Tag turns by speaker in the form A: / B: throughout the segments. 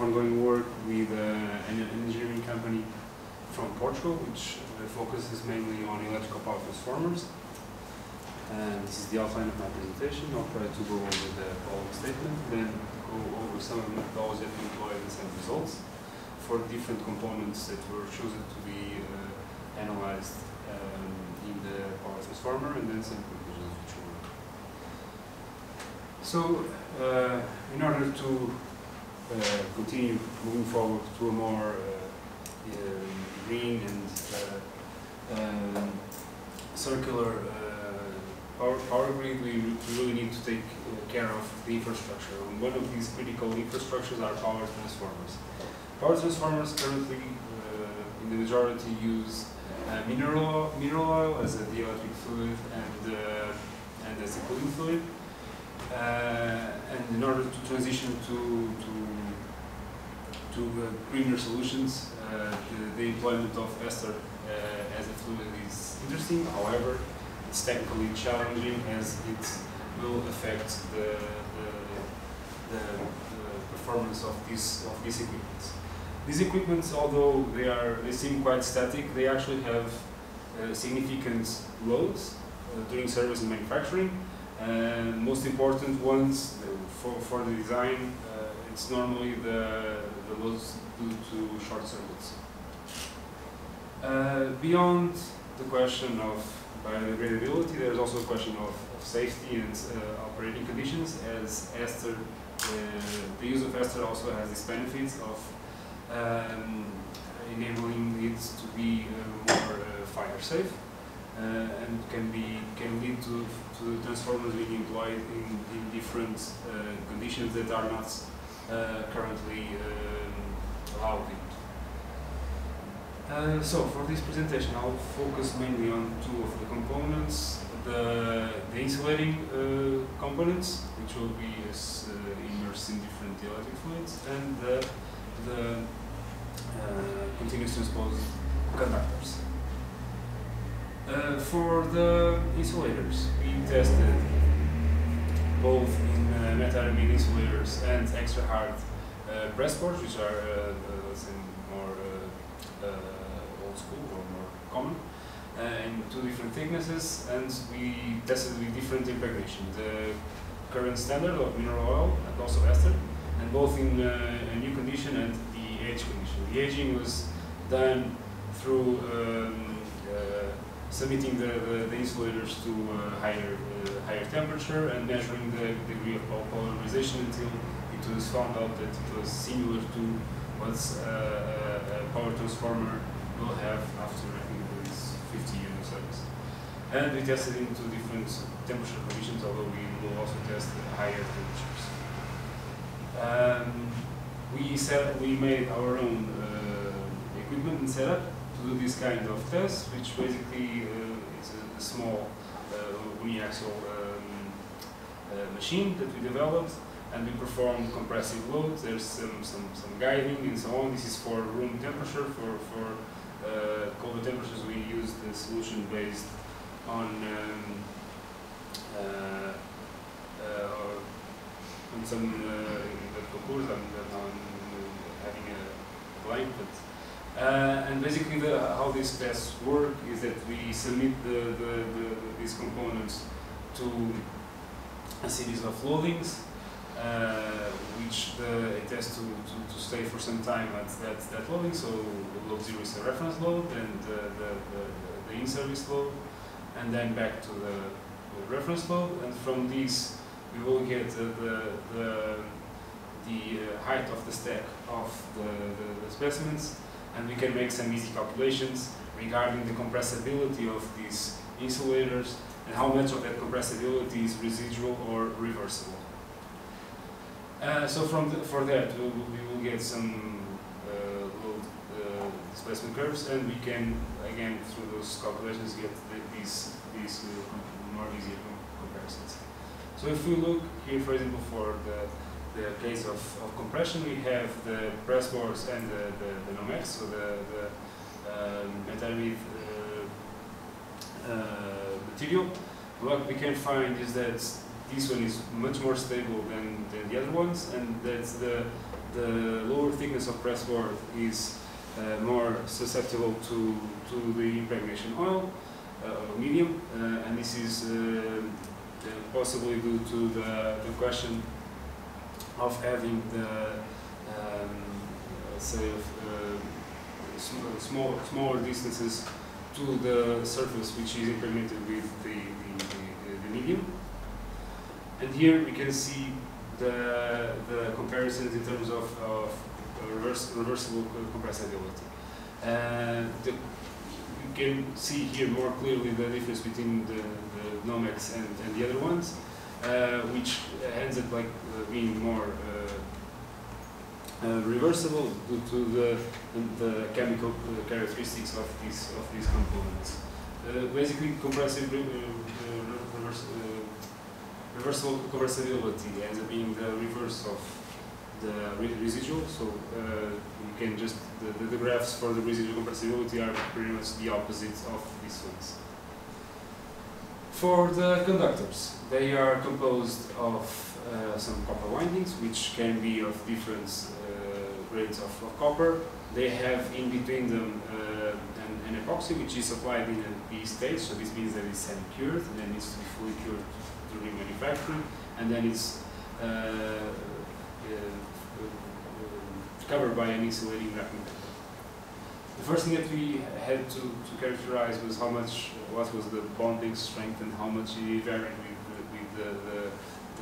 A: ongoing work with uh, an engineering company from Portugal, which uh, focuses mainly on electrical power transformers. And this is the outline of my presentation. I'll try to go over the following statement, then go over some of the methodology that we employed and some results for different components that were chosen to be uh, analyzed um, in the power transformer, and then some conclusions future work. So, uh, in order to continue moving forward to a more uh, um, green and uh, um, circular uh, power, power grid, we really need to take uh, care of the infrastructure. And one of these critical infrastructures are power transformers. Power transformers currently, uh, in the majority, use uh, mineral, mineral oil as a dielectric fluid and, uh, and as a cooling fluid. Uh, and in order to transition to, to to uh, greener solutions. Uh, the, the, employment of ester uh, as a fluid is interesting, however, it's technically challenging as it will affect the, the, the, the performance of these of these equipments. These equipments, although they are they seem quite static, they actually have uh, significant loads uh, during service and manufacturing. And most important ones for, for the design, uh, it's normally the the loads due to short circuits. Uh, beyond the question of biodegradability, there's also a question of, of safety and uh, operating conditions, as ester, uh, the use of ester also has these benefits of um, enabling it to be uh, more uh, fire safe. Uh, and can be can lead to to transformers being employed in, in different conditions that are not uh, currently um, allowed. Uh, so for this presentation I'll focus mainly on two of the components, the, the insulating uh, components, which will be as, immersed in different electric fluids, and the, the continuous transposed conductors. Uh, for the insulators, we tested both in uh, metal insulators and extra hard uh, pressboards, which are uh, more uh, uh, old school or more common, uh, in two different thicknesses, and we tested with different impregnation. The current standard of mineral oil and also ester, and both in a new condition and the age condition. The aging was done through um, submitting the, the, the, insulators to uh, higher uh, higher temperature and measuring the degree of polymerization until it was found out that it was similar to what uh, a power transformer will have after I think it was 50 years of service. And we tested in two different temperature conditions, although we will also test higher temperatures. Um, we set, we made our own uh, equipment and setup do this kind of test, which basically uh, is a, small uh, uniaxial um, uh, machine that we developed and we perform compressive loads. There's some, some, some guiding and so on. This is for room temperature. For, for uh, colder temperatures, we use the solution based on um, uh, uh, on some uh, that occurs. I'm, I'm having a blank, but uh, and basically the, how these tests work is that we submit the, the, the, these components to a series of loadings uh, which the, it has to, to, to, stay for some time at that, that loading. So load zero is a reference load and the, the, the in-service load and then back to the, reference load and from this, we will get the, the, the, uh, height of the stack of the, the specimens and we can make some easy calculations regarding the compressibility of these insulators and how much of that compressibility is residual or reversible. Uh, so from the, for that we will, we will get some uh, load uh, displacement curves and we can again through those calculations get the, these, these more easier comparisons. So if we look here for example for the the case of, of compression, we have the press boards and the, the, the NOMEX, so the, the um, metal uh, uh, material. What we can find is that this one is much more stable than, than the other ones, and that the, the lower thickness of pressboard is uh, more susceptible to, to the impregnation oil, uh, medium, uh, and this is uh, possibly due to the, the question of having the, um, say, sm small, smaller distances to the surface which is impregnated with the, the, the, medium. And here we can see the, the comparisons in terms of, of reverse, reversible compressibility. Uh, the, you can see here more clearly the difference between the, the Nomex and, and the other ones, uh, which ends up like uh, being more uh, uh, reversible due to the, the chemical uh, characteristics of these of these components. basically, compressive reverse, reversible compressibility ends up being the reverse of the re residual. So uh, you can just, the, the, graphs for the residual compressibility are pretty much the opposite of these ones. For the conductors, they are composed of uh, some copper windings, which can be of different uh, grades of, of, copper. They have in between them uh, an, an, epoxy, which is applied in a B stage, so this means that it's semi-cured, and then needs to be fully cured during manufacturing, and then it's uh, uh, covered by an insulating wrapping. The first thing that we had to, to characterize was how much, what was the bonding strength and how much it varied with, with the, the,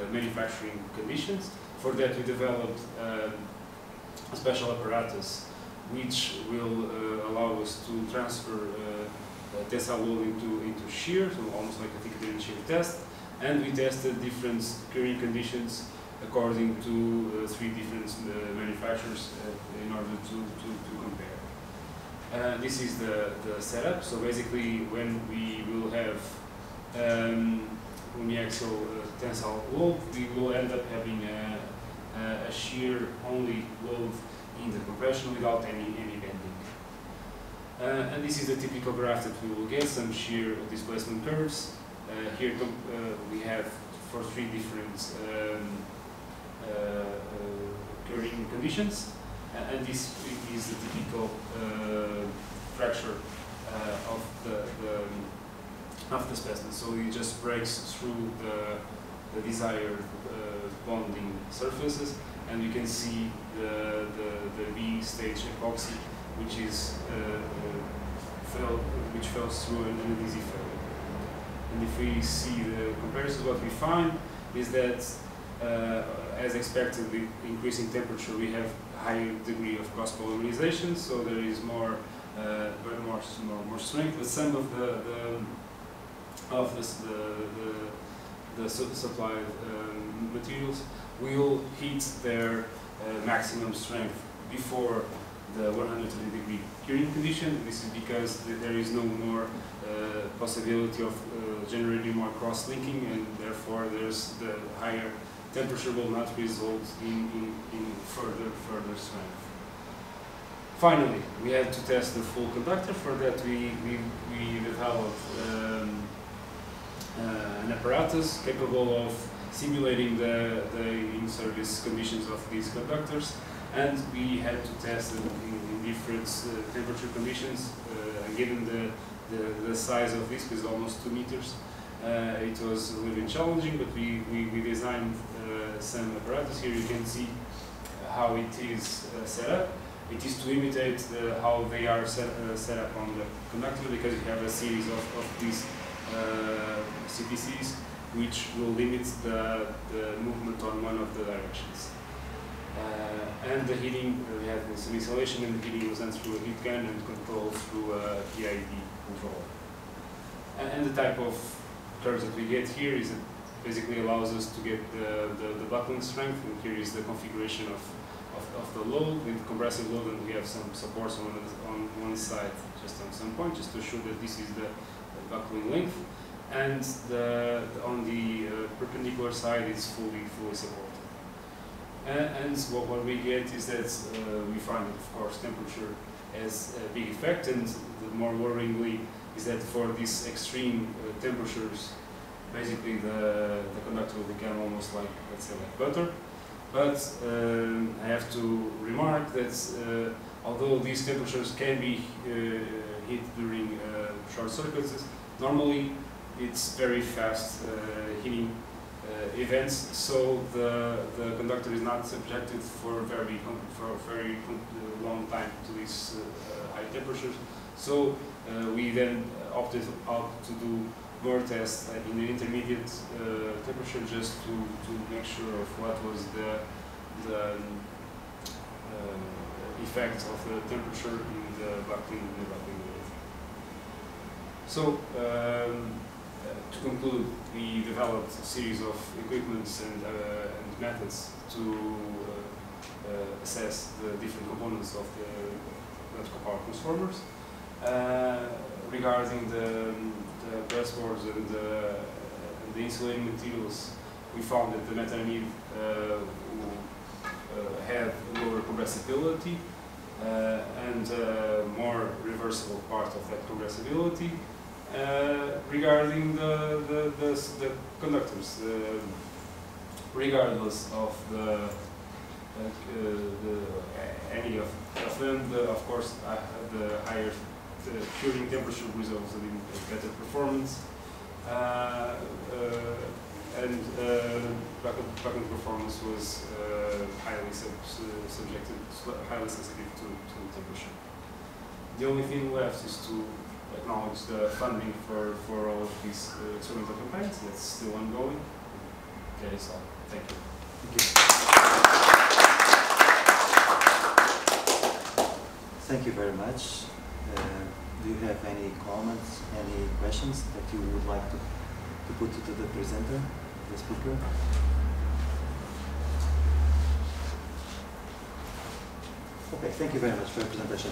A: the manufacturing conditions. For that we developed um, a special apparatus which will uh, allow us to transfer uh, tensile load into, into shear, so almost like a thick shear test. And we tested different curing conditions according to uh, three different uh, manufacturers uh, in order to, to, to compare. Uh, this is the, the setup. So basically, when we will have um, uniaxial uh, tensile load, we will end up having a, a, shear only load in the compression without any, any bending. Uh, and this is the typical graph that we will get, some shear displacement curves. here we have for three different um, uh, conditions. And this is the typical uh, fracture uh, of the, the, of the specimen. So it just breaks through the, the desired bonding surfaces and you can see the, the, the B stage epoxy which is uh, fell, which falls through an easy failure. And if we see the comparison, what we find is that uh, as expected, with increasing temperature, we have higher degree of cross polymerization, so there is more, uh, more, more, more strength. But some of the, the of this, the, the, the supplied um, materials will hit their uh, maximum strength before the 120 degree curing condition. This is because there is no more uh, possibility of uh, generating more cross-linking and therefore there's the higher temperature will not result in, in, in further, further strength. Finally, we had to test the full conductor. For that, we, we, we developed um, uh, an apparatus capable of simulating the, the in-service conditions of these conductors. And we had to test it in, in different uh, temperature conditions. Uh, given the, the, the, size of this, is almost two meters, uh, it was a little bit challenging, but we, we, we designed uh, some apparatus. Here you can see how it is uh, set up. It is to imitate the, how they are set, uh, set up on the conductor because you have a series of, of these CTCs which will limit the, the movement on one of the directions. Uh, and the heating, uh, we had some insulation and the heating was done through a heat gun and controlled through a PID controller. And, and, the type of curves that we get here is that basically allows us to get the, the, the buckling strength, and here is the configuration of, of, of, the load. With compressive load, and we have some supports on, on one side, just on some point, just to show that this is the, the buckling length, and the, on the uh, perpendicular side is fully, fully supported. And, and what, what we get is that uh, we find that, of course, temperature has a big effect, and the more worryingly is that for these extreme uh, temperatures, basically the, the conductor will become almost like, let's say, like butter. But um, I have to remark that uh, although these temperatures can be uh, hit during uh, short circuits, normally it's very fast uh, heating uh, events, so the, the conductor is not subjected for very for very uh, long time to these uh, uh, high temperatures. So uh, we then opted out to do tests uh, in the intermediate uh, temperature just to, to make sure of what was the the um, uh, effect of the temperature in the buckling in the. So um, to conclude, we developed a series of equipments and, uh, and methods to uh, uh, assess the different components of the electrical power transformers. Regarding the, the pressboards and the, the insulating materials, we found that the meta-aramid uh, uh, had lower compressibility uh, and uh, more reversible part of that compressibility. Uh, regarding the, the, the, the conductors, uh, regardless of the, uh, uh, the any of, of them, the, of course, uh, the higher curing temperature resulted in better performance. Uh, uh, and uh, buckling performance was uh, highly sub, subjected, highly sensitive to, to temperature. The only thing left is to acknowledge the funding for, for all of these uh, experimental campaigns. That's still ongoing. Okay, so thank you.
B: thank you. Thank you very much. Uh, do you have any comments, any questions that you would like to, to put to the presenter, the speaker? Okay, thank you very much for your presentation.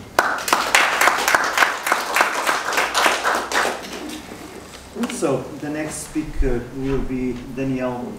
B: So the next speaker will be Danielle